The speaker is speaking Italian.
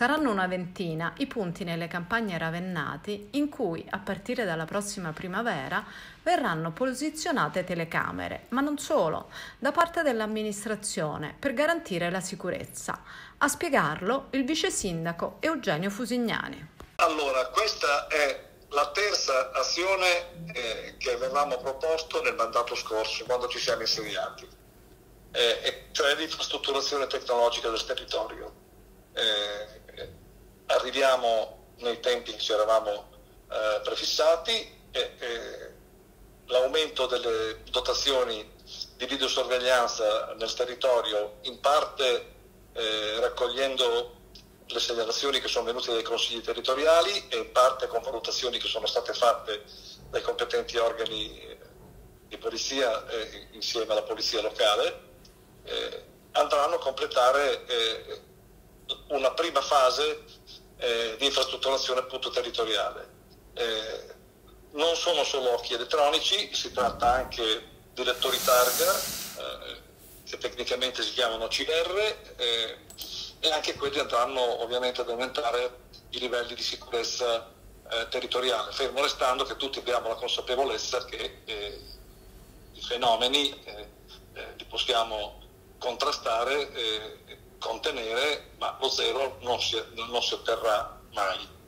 Saranno una ventina i punti nelle campagne ravennati in cui, a partire dalla prossima primavera, verranno posizionate telecamere, ma non solo, da parte dell'amministrazione per garantire la sicurezza. A spiegarlo il vice sindaco Eugenio Fusignani. Allora, questa è la terza azione eh, che avevamo proposto nel mandato scorso, quando ci siamo insediati, eh, cioè l'infrastrutturazione tecnologica del territorio. Eh, arriviamo nei tempi che ci eravamo eh, prefissati e, e l'aumento delle dotazioni di videosorveglianza nel territorio in parte eh, raccogliendo le segnalazioni che sono venute dai consigli territoriali e in parte con valutazioni che sono state fatte dai competenti organi di polizia eh, insieme alla polizia locale, eh, andranno a completare eh, una prima fase eh, di infrastrutturazione appunto territoriale. Eh, non sono solo occhi elettronici, si tratta anche di lettori targa, eh, che tecnicamente si chiamano CR, eh, e anche quelli andranno ovviamente ad aumentare i livelli di sicurezza eh, territoriale, fermo restando che tutti abbiamo la consapevolezza che eh, i fenomeni li possiamo contrastare contenere, ma lo zero non si, non si otterrà mai.